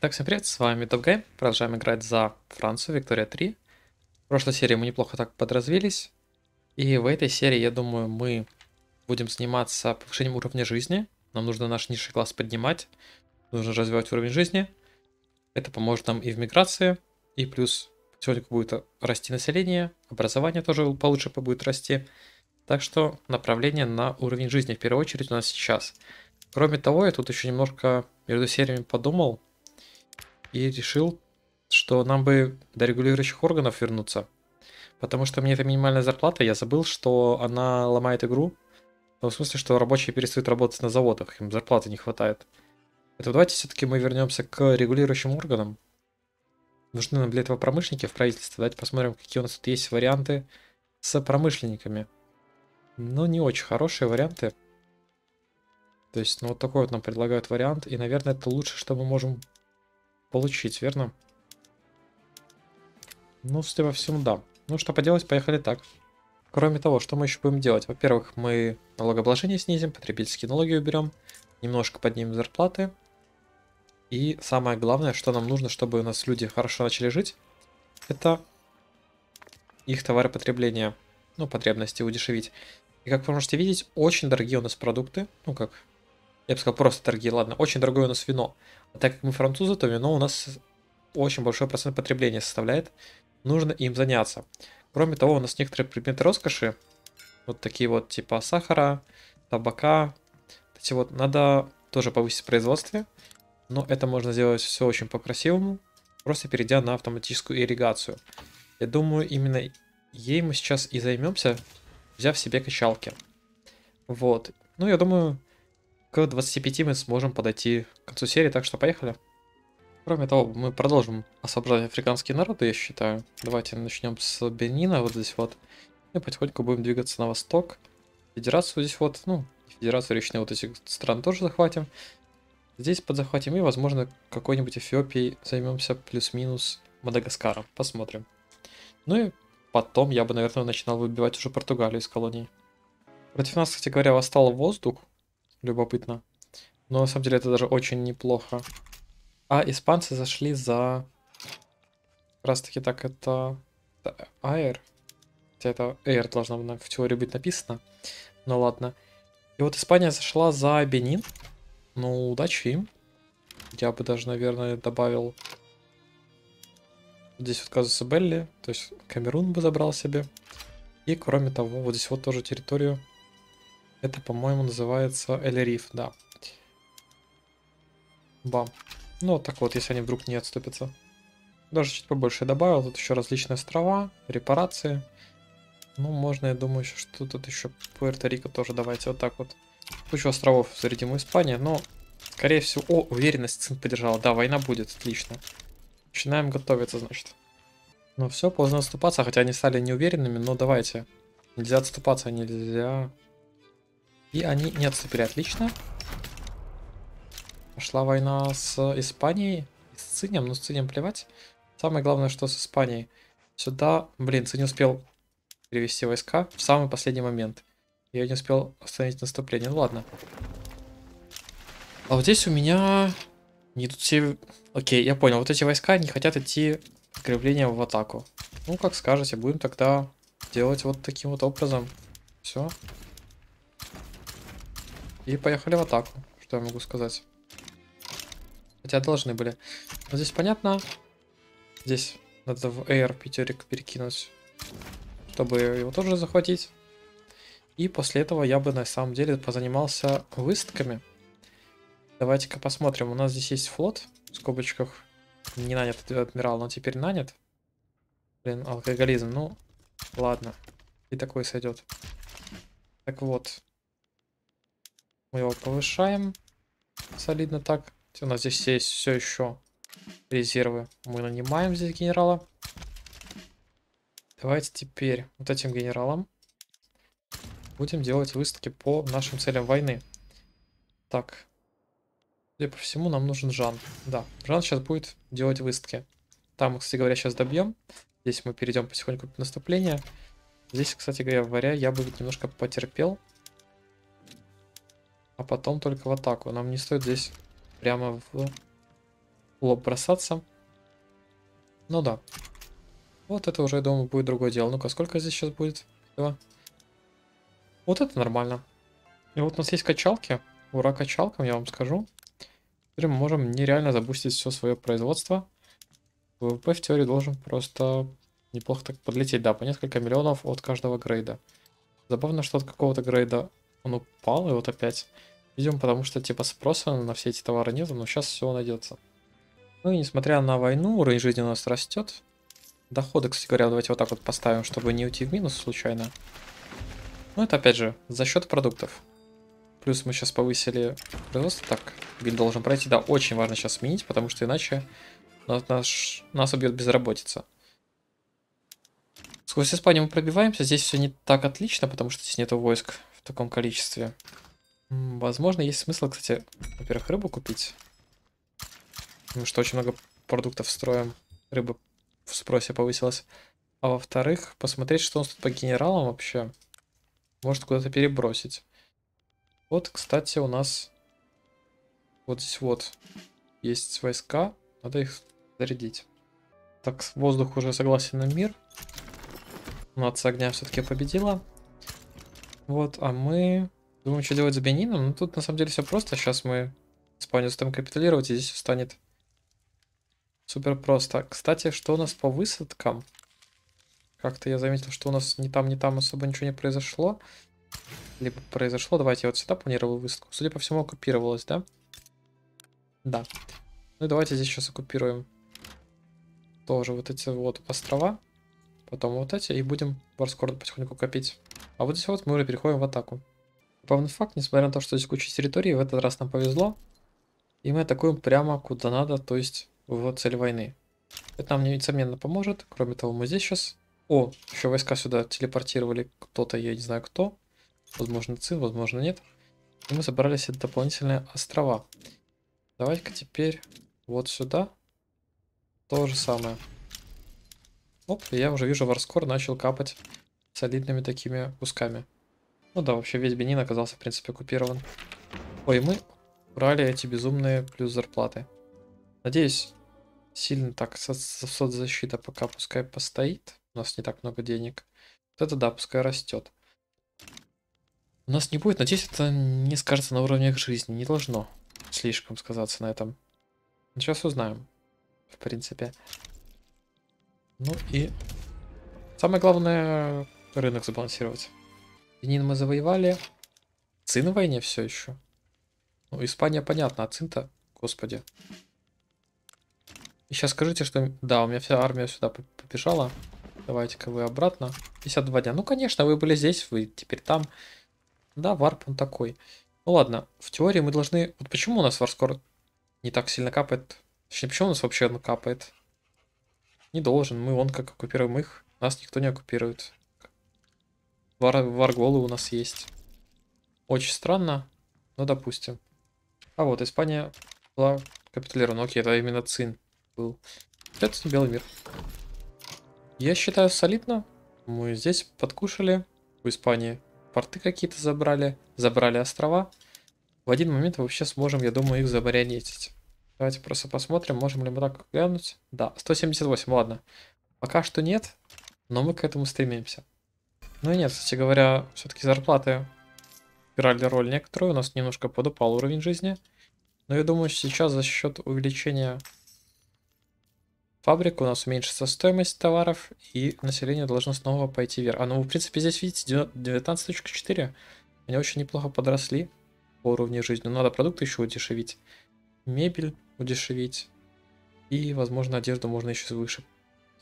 Так, всем привет, с вами TopGame. Продолжаем играть за Францию, Виктория 3. В прошлой серии мы неплохо так подразвились. И в этой серии, я думаю, мы будем заниматься повышением уровня жизни. Нам нужно наш низший класс поднимать. Нужно развивать уровень жизни. Это поможет нам и в миграции. И плюс потихоньку будет расти население. Образование тоже получше будет расти. Так что направление на уровень жизни в первую очередь у нас сейчас. Кроме того, я тут еще немножко между сериями подумал и решил, что нам бы до регулирующих органов вернуться. Потому что мне это минимальная зарплата, я забыл, что она ломает игру. В смысле, что рабочие перестают работать на заводах, им зарплаты не хватает. Это давайте все-таки мы вернемся к регулирующим органам. Нужны нам для этого промышленники в правительстве. Давайте посмотрим, какие у нас тут есть варианты с промышленниками. Ну, не очень хорошие варианты. То есть, ну вот такой вот нам предлагают вариант. И, наверное, это лучше, что мы можем получить, верно? Ну, судя по всему, да. Ну, что поделать, поехали так. Кроме того, что мы еще будем делать? Во-первых, мы налогообложение снизим, потребительские налоги уберем, немножко поднимем зарплаты. И самое главное, что нам нужно, чтобы у нас люди хорошо начали жить, это их товары потребления, ну, потребности удешевить. И как вы можете видеть, очень дорогие у нас продукты, ну, как я бы сказал, просто дорогие, ладно. Очень дорогое у нас вино. Так как мы французы, то вино у нас очень большой процент потребления составляет. Нужно им заняться. Кроме того, у нас некоторые предметы роскоши, вот такие вот типа сахара, табака, эти вот, надо тоже повысить производство. Но это можно сделать все очень по-красивому, просто перейдя на автоматическую ирригацию. Я думаю, именно ей мы сейчас и займемся, взяв себе качалки. Вот. Ну, я думаю, к 25 мы сможем подойти к концу серии, так что поехали. Кроме того, мы продолжим освобождать африканские народы, я считаю. Давайте начнем с Бенина, вот здесь вот. И потихоньку будем двигаться на восток. Федерацию здесь вот, ну, федерацию речные вот этих стран тоже захватим. Здесь подзахватим и, возможно, какой-нибудь Эфиопией займемся плюс-минус Мадагаскаром. Посмотрим. Ну и потом я бы, наверное, начинал выбивать уже Португалию из колоний. Против нас, кстати говоря, восстал воздух. Любопытно. Но на самом деле это даже очень неплохо. А испанцы зашли за... Раз таки так это... это Air. Хотя это Air должно в теории быть написано. Ну ладно. И вот Испания зашла за Бенин. Ну, удачи им. Я бы даже, наверное, добавил... Здесь вот казуса Белли. То есть Камерун бы забрал себе. И кроме того, вот здесь вот тоже территорию это, по-моему, называется Эльриф, да. Бам. Ну, вот так вот, если они вдруг не отступятся. Даже чуть побольше добавил. Тут еще различные острова, репарации. Ну, можно, я думаю, еще что тут еще Пуэрто-Рико тоже. Давайте вот так вот. Кучу островов зарядим у Испании, но, скорее всего... О, уверенность цин поддержала. Да, война будет, отлично. Начинаем готовиться, значит. Ну все, поздно отступаться, хотя они стали неуверенными, но давайте. Нельзя отступаться, нельзя и они не отступили, отлично. Пошла война с Испанией, с Цинем, ну с Цинем плевать. Самое главное, что с Испанией. Сюда, блин, Цинь успел перевести войска в самый последний момент. Я не успел остановить наступление, ну ладно. А вот здесь у меня не идут все... Окей, я понял, вот эти войска не хотят идти креплением в атаку. Ну, как скажете, будем тогда делать вот таким вот образом. Все. И поехали в атаку. Что я могу сказать? Хотя должны были. Но здесь понятно. Здесь надо в Air пятерик перекинуть, чтобы его тоже захватить. И после этого я бы на самом деле позанимался выставками. Давайте-ка посмотрим. У нас здесь есть флот. В скобочках не нанят адмирал, но теперь нанят. Блин, алкоголизм. Ну, ладно. И такой сойдет. Так вот. Мы его повышаем. Солидно так. У нас здесь есть все еще резервы. Мы нанимаем здесь генерала. Давайте теперь вот этим генералам будем делать выставки по нашим целям войны. Так. Судя по всему, нам нужен Жан. Да, Жан сейчас будет делать выставки. Там, кстати говоря, сейчас добьем. Здесь мы перейдем потихоньку к наступлению. Здесь, кстати говоря, я бы немножко потерпел а потом только в атаку. Нам не стоит здесь прямо в лоб бросаться. Ну да. Вот это уже, я думаю, будет другое дело. Ну-ка, сколько здесь сейчас будет? Два. Вот это нормально. И вот у нас есть качалки. Ура качалкам, я вам скажу. Теперь мы можем нереально забустить все свое производство. ВВП в теории должен просто неплохо так подлететь. Да, по несколько миллионов от каждого грейда. Забавно, что от какого-то грейда он упал, и вот опять. Видимо, потому что типа спроса на все эти товары нет, но сейчас все найдется. Ну и несмотря на войну, уровень жизни у нас растет. Доходы, кстати говоря, давайте вот так вот поставим, чтобы не уйти в минус случайно. Ну это опять же за счет продуктов. Плюс мы сейчас повысили производство. Так, билд должен пройти. Да, очень важно сейчас сменить, потому что иначе нас, наш, нас убьет безработица. Сквозь Испанию мы пробиваемся. Здесь все не так отлично, потому что здесь нету войск в таком количестве. Возможно, есть смысл, кстати, во-первых, рыбу купить. Потому что очень много продуктов строим. Рыба в спросе повысилась. А во-вторых, посмотреть, что у нас тут по генералам вообще. Может куда-то перебросить. Вот, кстати, у нас вот здесь вот есть войска. Надо их зарядить. Так, воздух уже согласен на мир. Нация огня все-таки победила. Вот, а мы думаем, что делать с Бенином. Ну, тут на самом деле все просто. Сейчас мы Испанию заставим капитулировать, и здесь станет супер просто. Кстати, что у нас по высадкам? Как-то я заметил, что у нас ни там, ни там особо ничего не произошло. Либо произошло. Давайте я вот сюда планировал высадку. Судя по всему, оккупировалось, да? Да. Ну и давайте здесь сейчас оккупируем тоже вот эти вот острова. Потом вот эти. И будем варскорд потихоньку копить. А вот здесь вот мы уже переходим в атаку. Главный факт, несмотря на то, что здесь куча территорий, в этот раз нам повезло. И мы атакуем прямо куда надо, то есть в цель войны. Это нам несомненно поможет. Кроме того, мы здесь сейчас... О, еще войска сюда телепортировали кто-то, я не знаю кто. Возможно, Цин, возможно, нет. И мы собрали себе дополнительные острова. Давайте-ка теперь вот сюда. То же самое. Оп, я уже вижу, Варскор начал капать солидными такими кусками. Ну да, вообще весь Бенин оказался, в принципе, оккупирован. Ой, мы брали эти безумные плюс зарплаты. Надеюсь, сильно так со соцзащита пока пускай постоит. У нас не так много денег. Вот это да, пускай растет. У нас не будет, надеюсь, это не скажется на уровнях жизни. Не должно слишком сказаться на этом. Сейчас узнаем, в принципе. Ну и самое главное рынок сбалансировать. Бенин мы завоевали. Цин в войне все еще. Ну, Испания понятно, а Цин-то, господи. И сейчас скажите, что... Да, у меня вся армия сюда побежала. Давайте-ка вы обратно. 52 дня. Ну, конечно, вы были здесь, вы теперь там. Да, варп он такой. Ну ладно, в теории мы должны... Вот почему у нас варскор не так сильно капает? Точнее, почему у нас вообще он капает? Не должен. Мы вон как оккупируем их. Нас никто не оккупирует. Вар, варголы у нас есть. Очень странно, но допустим. А вот, Испания была капитулирована. Окей, это именно Цин был. Это Белый мир. Я считаю солидно. Мы здесь подкушали. В Испании порты какие-то забрали. Забрали острова. В один момент вообще сможем, я думаю, их забарионетить. Давайте просто посмотрим, можем ли мы так глянуть. Да, 178, ладно. Пока что нет, но мы к этому стремимся. Ну и нет, кстати говоря, все-таки зарплаты играли роль некоторую. У нас немножко подупал уровень жизни. Но я думаю, сейчас за счет увеличения фабрик у нас уменьшится стоимость товаров, и население должно снова пойти вверх. А ну, в принципе, здесь, видите, 19.4. Они очень неплохо подросли по уровню жизни. Надо продукты еще удешевить. Мебель удешевить. И, возможно, одежду можно еще выше,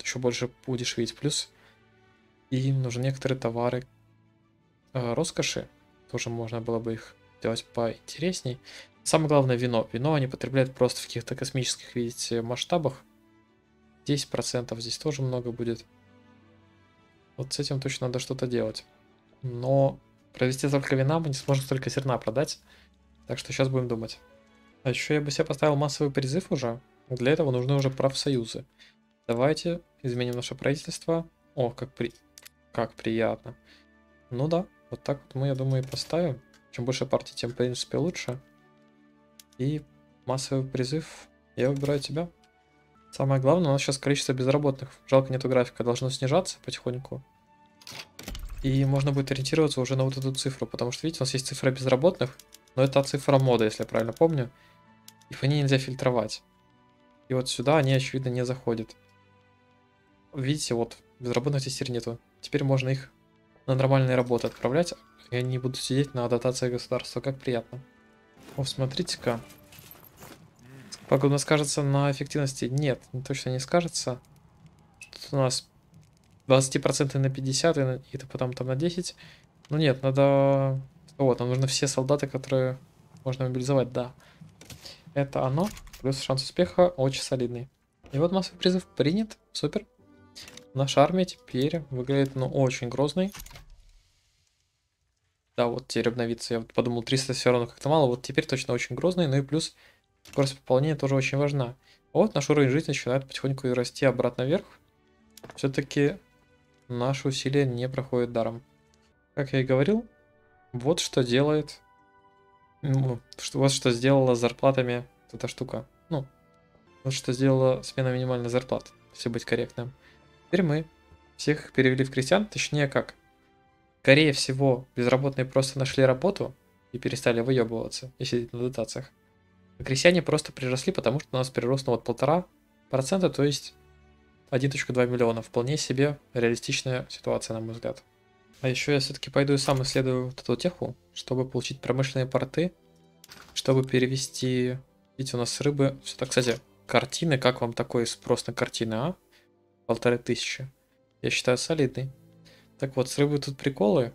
еще больше удешевить. Плюс им нужны некоторые товары э, роскоши. Тоже можно было бы их делать поинтересней. Самое главное вино. Вино они потребляют просто в каких-то космических, видите, масштабах. 10% здесь тоже много будет. Вот с этим точно надо что-то делать. Но провести только вина мы не сможем столько зерна продать. Так что сейчас будем думать. А еще я бы себе поставил массовый призыв уже. Для этого нужны уже профсоюзы. Давайте изменим наше правительство. О, как, при... как приятно. Ну да, вот так вот мы, я думаю, и поставим. Чем больше партий, тем, в принципе, лучше. И массовый призыв Я выбираю тебя. Самое главное, у нас сейчас количество безработных. Жалко, нету графика. Должно снижаться потихоньку. И можно будет ориентироваться уже на вот эту цифру. Потому что, видите, у нас есть цифра безработных. Но это цифра мода, если я правильно помню. И по ней нельзя фильтровать. И вот сюда они, очевидно, не заходят. Видите, вот, безработных теперь нету. Теперь можно их на нормальные работы отправлять. И они будут сидеть на дотации государства. Как приятно. О, смотрите-ка. Нас скажется на эффективности? Нет, точно не скажется. Тут у нас 20% на 50 и, на, и потом там на 10. Ну нет, надо... Вот, нам нужны все солдаты, которые можно мобилизовать, да. Это оно. Плюс шанс успеха очень солидный. И вот массовый призыв принят. Супер. Наша армия теперь выглядит, ну, очень грозной. Да, вот теперь обновиться. Я подумал, 300 все равно как-то мало. Вот теперь точно очень грозный. Ну и плюс Скорость пополнения тоже очень важна. Вот наш уровень жизни начинает потихоньку расти обратно вверх. Все-таки наши усилия не проходят даром. Как я и говорил, вот что делает... Ну, что, вот что сделала с зарплатами эта штука. Ну, вот что сделала смена минимальной зарплаты, если быть корректным. Теперь мы всех перевели в крестьян, точнее как. Скорее всего, безработные просто нашли работу и перестали выебываться и сидеть на дотациях. Крестьяне просто приросли, потому что у нас прирост на вот полтора процента, то есть 1.2 миллиона. Вполне себе реалистичная ситуация, на мой взгляд. А еще я все-таки пойду и сам исследую вот эту теху, чтобы получить промышленные порты, чтобы перевести... Видите, у нас рыбы... Все так, кстати, картины, как вам такой спрос на картины, а? Полторы тысячи. Я считаю солидный. Так вот, с рыбой тут приколы.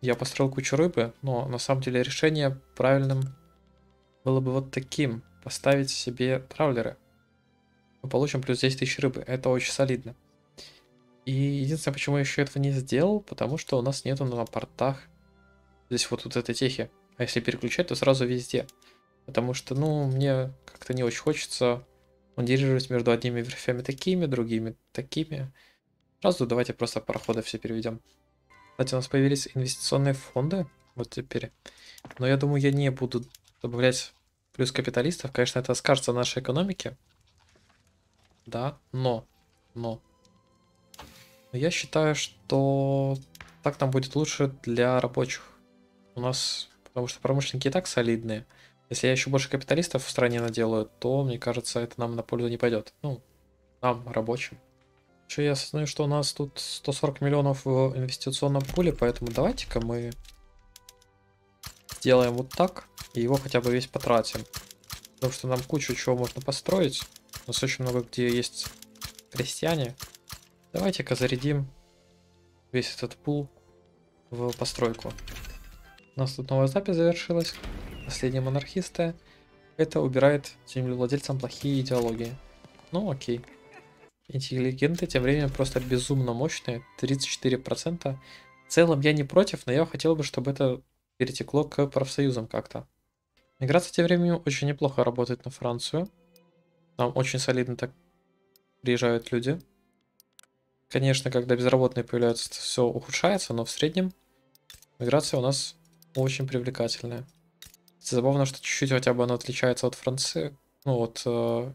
Я построил кучу рыбы, но на самом деле решение правильным было бы вот таким. Поставить себе травлеры. Мы получим плюс 10 тысяч рыбы. Это очень солидно. И единственное, почему я еще этого не сделал, потому что у нас нету на портах здесь вот, вот этой техи. А если переключать, то сразу везде. Потому что, ну, мне как-то не очень хочется модерировать между одними верфями такими, другими такими. Сразу давайте просто пароходы все переведем. Кстати, у нас появились инвестиционные фонды. Вот теперь. Но я думаю, я не буду добавлять плюс капиталистов, конечно, это скажется нашей экономике. Да, но, но. Я считаю, что так нам будет лучше для рабочих. У нас, потому что промышленники и так солидные. Если я еще больше капиталистов в стране наделаю, то, мне кажется, это нам на пользу не пойдет. Ну, нам, рабочим. Еще я осознаю, что у нас тут 140 миллионов в инвестиционном пуле, поэтому давайте-ка мы сделаем вот так. И его хотя бы весь потратим. Потому что нам кучу чего можно построить. У нас очень много где есть крестьяне. Давайте-ка зарядим весь этот пул в постройку. У нас тут новая запись завершилась. Последние монархисты. Это убирает землевладельцам плохие идеологии. Ну окей. Интеллигенты тем временем просто безумно мощные. 34%. В целом я не против, но я хотел бы, чтобы это перетекло к профсоюзам как-то. Миграция тем временем очень неплохо работает на Францию. Там очень солидно так приезжают люди. Конечно, когда безработные появляются, все ухудшается, но в среднем миграция у нас очень привлекательная. Забавно, что чуть-чуть хотя бы она отличается от Франции, ну вот э,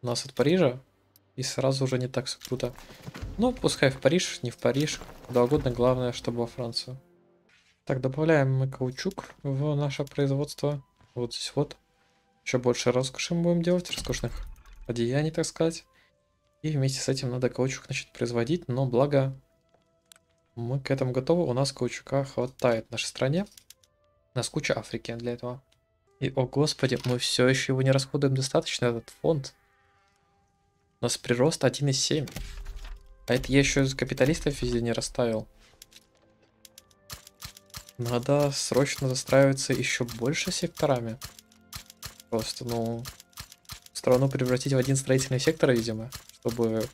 нас от Парижа, и сразу уже не так все круто. Ну, пускай в Париж, не в Париж, куда угодно, главное, чтобы во Францию. Так, добавляем мы каучук в наше производство. Вот здесь вот. Еще больше роскоши мы будем делать, роскошных одеяний, так сказать. И вместе с этим надо каучук начать производить, но благо мы к этому готовы. У нас каучука хватает в нашей стране. Нас куча Африки для этого. И, о господи, мы все еще его не расходуем достаточно, этот фонд. У нас прирост 1,7. А это я еще из капиталистов везде не расставил. Надо срочно застраиваться еще больше секторами. Просто, ну, страну превратить в один строительный сектор, видимо, чтобы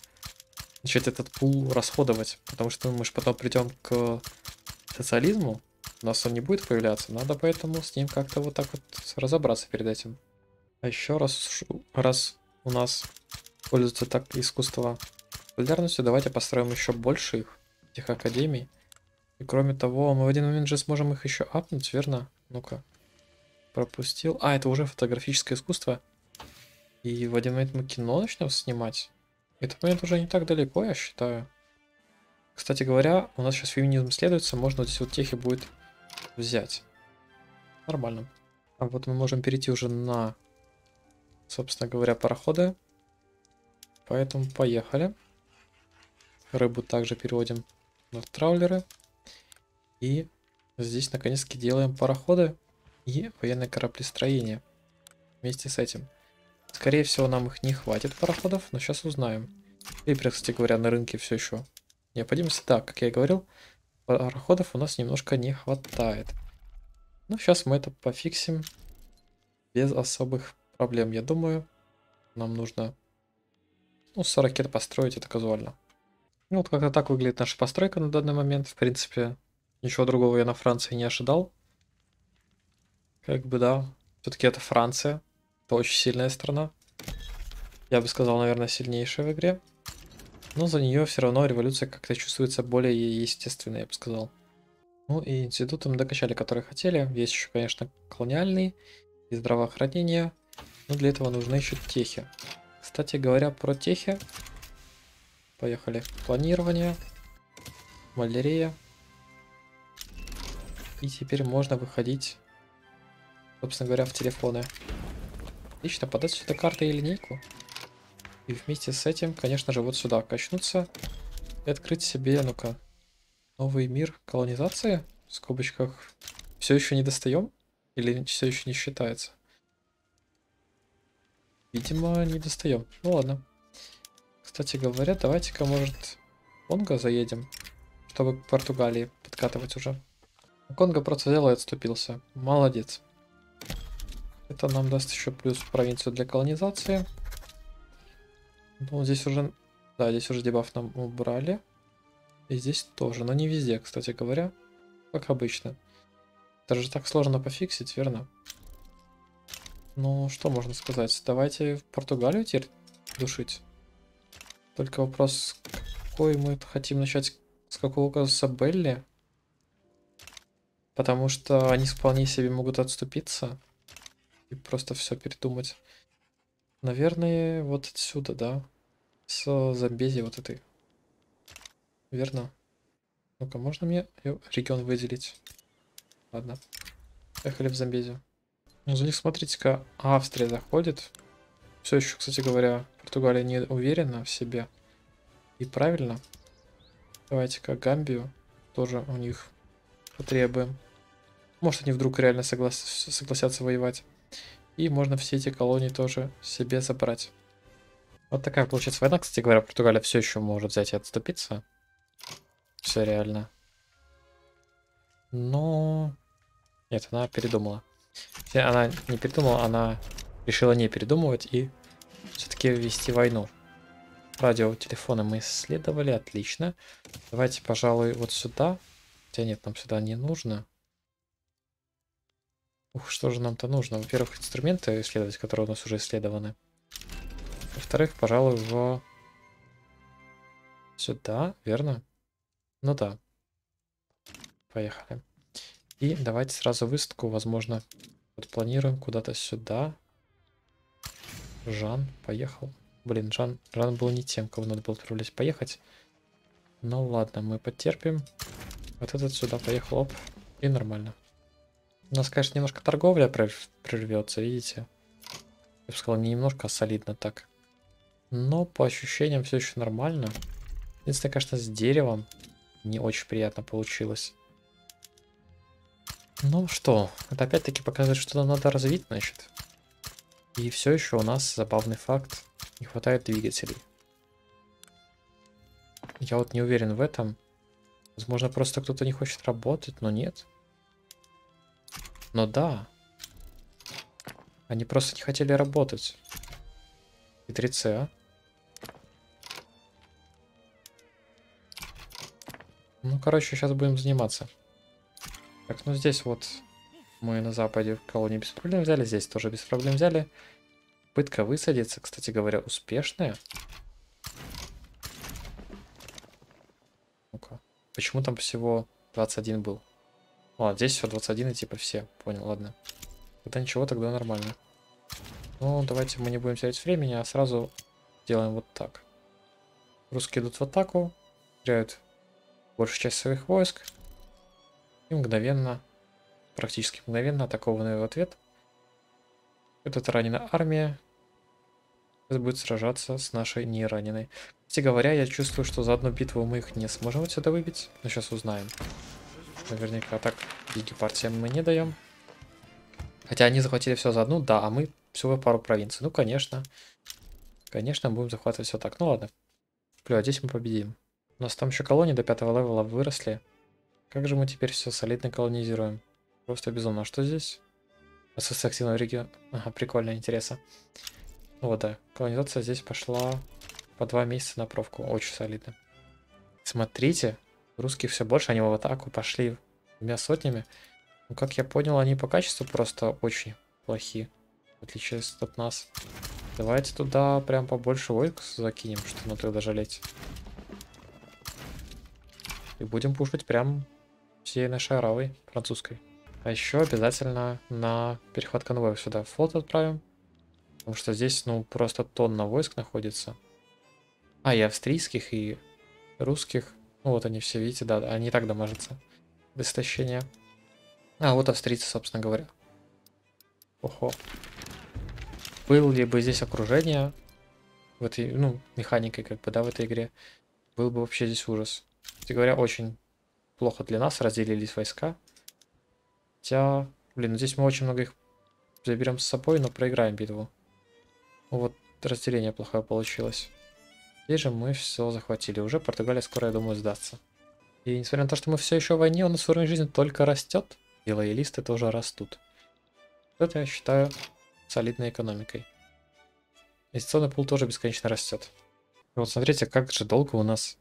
начать этот пул расходовать. Потому что мы же потом придем к социализму, у нас он не будет появляться, надо поэтому с ним как-то вот так вот разобраться перед этим. А еще раз, раз у нас пользуется так искусство популярностью, давайте построим еще больше их, этих академий. И кроме того, мы в один момент же сможем их еще апнуть, верно? Ну-ка. Пропустил. А, это уже фотографическое искусство. И в один момент мы кино начнем снимать. Этот момент уже не так далеко, я считаю. Кстати говоря, у нас сейчас феминизм следуется, можно вот здесь вот техи будет взять. Нормально. А вот мы можем перейти уже на, собственно говоря, пароходы. Поэтому поехали. Рыбу также переводим на траулеры. И здесь наконец-таки делаем пароходы и военное кораблестроение. Вместе с этим. Скорее всего, нам их не хватит пароходов, но сейчас узнаем. И, кстати говоря, на рынке все еще необходимости. Да, как я и говорил, пароходов у нас немножко не хватает. Ну, сейчас мы это пофиксим без особых проблем. Я думаю, нам нужно ну, 40 ракет построить, это казуально. Ну, вот как-то так выглядит наша постройка на данный момент. В принципе, ничего другого я на Франции не ожидал. Как бы, да. Все-таки это Франция. Это очень сильная страна. Я бы сказал, наверное, сильнейшая в игре. Но за нее все равно революция как-то чувствуется более естественной, я бы сказал. Ну и институтом докачали, которые хотели. Есть еще, конечно, колониальные и здравоохранение. Но для этого нужны еще техи. Кстати говоря, про техи. Поехали. Планирование. Малярия. И теперь можно выходить, собственно говоря, в телефоны. Отлично, подать сюда карты и линейку. И вместе с этим, конечно же, вот сюда качнуться и открыть себе, ну-ка, новый мир колонизации. В скобочках все еще не достаем? Или все еще не считается? Видимо, не достаем. Ну ладно. Кстати говоря, давайте-ка, может, Конго заедем, чтобы к Португалии подкатывать уже. Конго просто взял и отступился. Молодец. Это нам даст еще плюс провинцию для колонизации. Ну, здесь уже... Да, здесь уже дебаф нам убрали. И здесь тоже, но не везде, кстати говоря. Как обычно. Это же так сложно пофиксить, верно? Ну, что можно сказать? Давайте в Португалию теперь душить. Только вопрос, какой мы хотим начать, с какого казуса Белли? Потому что они вполне себе могут отступиться и просто все передумать. Наверное, вот отсюда, да? С Замбези вот этой. Верно? Ну-ка, можно мне регион выделить? Ладно. Поехали в Замбезию. Ну, за них, смотрите-ка, Австрия заходит. Все еще, кстати говоря, Португалия не уверена в себе. И правильно. Давайте-ка Гамбию тоже у них потребуем. Может, они вдруг реально соглас... согласятся воевать. И можно все эти колонии тоже себе забрать. Вот такая получается война. Кстати говоря, Португалия все еще может взять и отступиться. Все реально. Но... Нет, она передумала. Она не передумала, она решила не передумывать и все-таки вести войну. Радио, телефоны мы исследовали, отлично. Давайте, пожалуй, вот сюда. Хотя нет, нам сюда не нужно. Ух, что же нам-то нужно? Во-первых, инструменты исследовать, которые у нас уже исследованы. Во-вторых, пожалуй, в... Сюда, верно? Ну да. Поехали. И давайте сразу выставку, возможно, планируем куда-то сюда. Жан поехал. Блин, Жан, Жан был не тем, кого надо было отправлять поехать. Ну ладно, мы потерпим. Вот этот сюда поехал, оп, и нормально. У нас, конечно, немножко торговля прервется, видите? Я бы сказал, не немножко, а солидно так. Но по ощущениям все еще нормально. Единственное, конечно, с деревом не очень приятно получилось. Ну что, это опять-таки показывает, что нам надо развить, значит. И все еще у нас забавный факт. Не хватает двигателей. Я вот не уверен в этом. Возможно, просто кто-то не хочет работать, но нет. Но да. Они просто не хотели работать. Хитрецы, а? Ну, короче, сейчас будем заниматься. Так, ну здесь вот мы на западе колонии без проблем взяли, здесь тоже без проблем взяли. Пытка высадиться, кстати говоря, успешная. Ну-ка, почему там всего 21 был? Ладно, здесь все 21 и типа все. Понял, ладно. Это ничего, тогда нормально. Ну, давайте мы не будем терять времени, а сразу делаем вот так. Русские идут в атаку, теряют большую часть своих войск. И мгновенно, практически мгновенно атакованные в ответ. Этот ранена армия. Сейчас будет сражаться с нашей нераненой. Кстати говоря, я чувствую, что за одну битву мы их не сможем отсюда выбить. Но сейчас узнаем. Наверняка так диги партиям мы не даем. Хотя они захватили все за одну, да, а мы всего пару провинций. Ну, конечно. Конечно, будем захватывать все так. Ну ладно. Плю, а здесь мы победим. У нас там еще колонии до пятого левела выросли. Как же мы теперь все солидно колонизируем? Просто безумно. А что здесь? СС активного региона. Ага, прикольно, интересно. Ну вот, да. Колонизация здесь пошла по два месяца на провку. Очень солидно. Смотрите, русские все больше, они в атаку пошли двумя сотнями. Ну, как я понял, они по качеству просто очень плохие. В отличие от нас. Давайте туда прям побольше войск закинем, что ну тогда жалеть. И будем пушить прям всей нашей аравой французской. А еще обязательно на перехват конвоя сюда флот отправим. Потому что здесь, ну, просто тонна войск находится. А, и австрийских, и русских. Ну, вот они все, видите, да, они так дамажатся. Истощения. А, вот австрийцы, собственно говоря. Охо. Был ли бы здесь окружение в этой, ну, механикой, как бы, да, в этой игре, был бы вообще здесь ужас. Кстати говоря, очень плохо для нас разделились войска. Хотя, блин, ну здесь мы очень много их заберем с собой, но проиграем битву. Вот разделение плохое получилось. Здесь же мы все захватили. Уже Португалия скоро, я думаю, сдастся. И несмотря на то, что мы все еще в войне, у нас уровень жизни только растет. И лоялисты тоже растут. Это я считаю солидной экономикой. Инвестиционный пул тоже бесконечно растет. И вот смотрите, как же долго у нас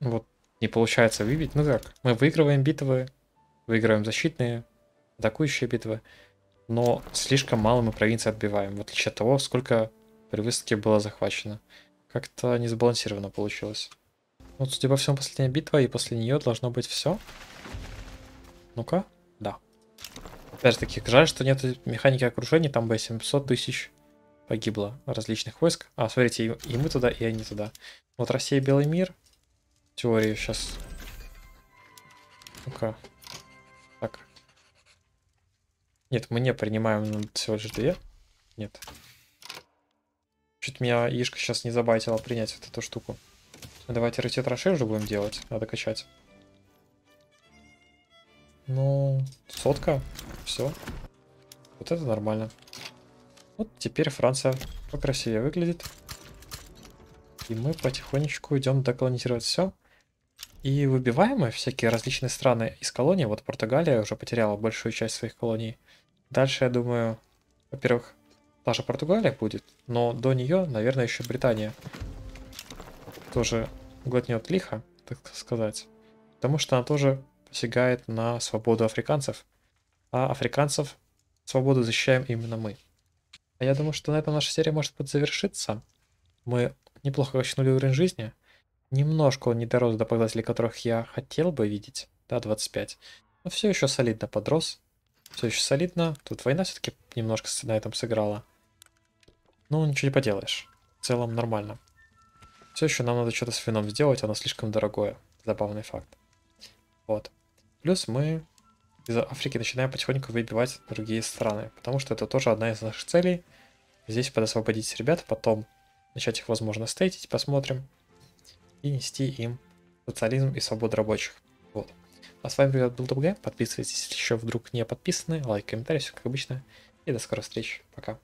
вот не получается выбить. Ну как, мы выигрываем битвы, выигрываем защитные, атакующие битвы, но слишком мало мы провинции отбиваем, в отличие от того, сколько при высадке было захвачено. Как-то не сбалансировано получилось. Вот, судя по всему, последняя битва, и после нее должно быть все. Ну-ка, да. Опять же таки, жаль, что нет механики окружения, там бы 700 тысяч погибло различных войск. А, смотрите, и, и мы туда, и они туда. Вот Россия, Белый мир. Теорию сейчас. Ну-ка. Так. Нет, мы не принимаем всего лишь две. Нет. Чуть меня Ишка сейчас не забайтила принять вот эту штуку. Давайте Роше уже будем делать. Надо качать. Ну, сотка. Все. Вот это нормально. Вот теперь Франция покрасивее выглядит. И мы потихонечку идем доколонизировать все. И выбиваем всякие различные страны из колонии. Вот Португалия уже потеряла большую часть своих колоний. Дальше, я думаю, во-первых, та же Португалия будет, но до нее, наверное, еще Британия тоже глотнет лихо, так сказать. Потому что она тоже посягает на свободу африканцев. А африканцев свободу защищаем именно мы. А я думаю, что на этом наша серия может подзавершиться. Мы неплохо качнули уровень жизни. Немножко он не дорос до показателей, которых я хотел бы видеть. Да, 25. Но все еще солидно подрос. Все еще солидно. Тут война все-таки немножко на этом сыграла. Ну, ничего не поделаешь. В целом нормально. Все еще нам надо что-то с вином сделать, оно слишком дорогое. Забавный факт. Вот. Плюс мы из Африки начинаем потихоньку выбивать другие страны, потому что это тоже одна из наших целей. Здесь подосвободить ребят, потом начать их, возможно, стейтить, посмотрим и нести им социализм и свободу рабочих. Вот. А с вами, был ТБГ. Подписывайтесь, если еще вдруг не подписаны. Лайк, комментарий, все как обычно. И до скорых встреч. Пока.